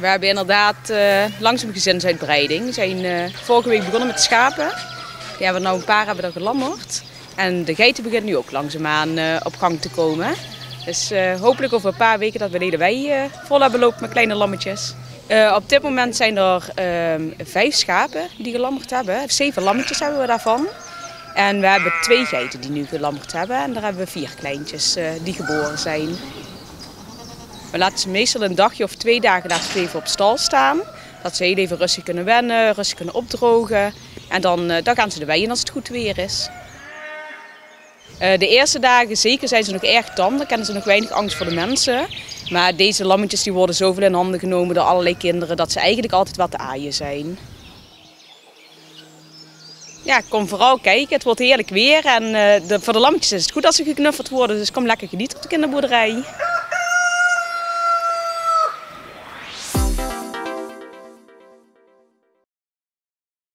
We hebben inderdaad uh, langzaam gezinsuitbreiding. We zijn uh, vorige week begonnen met schapen. Die hebben nou een paar hebben er gelammerd. En de geiten beginnen nu ook langzaamaan uh, op gang te komen. Dus hopelijk over een paar weken dat we de hele wei vol hebben lopen met kleine lammetjes. op dit moment zijn er ehm, vijf schapen die gelammerd hebben. Zeven lammetjes hebben we daarvan. En we hebben twee geiten die nu gelammerd hebben. En daar hebben we vier kleintjes die geboren zijn. We laten ze meestal een dagje of twee dagen ze even op stal staan. Dat ze heel even rustig kunnen wennen, rustig kunnen opdrogen. En dan, dan gaan ze de wei in als het goed weer is. De eerste dagen zeker zijn ze nog erg tam, dan kennen ze nog weinig angst voor de mensen. Maar deze lammetjes die worden zoveel in handen genomen door allerlei kinderen dat ze eigenlijk altijd wat te aaien zijn. Ja, kom vooral kijken. Het wordt heerlijk weer en de, voor de lammetjes is het goed als ze geknuffeld worden. Dus kom lekker genieten op de kinderboerderij.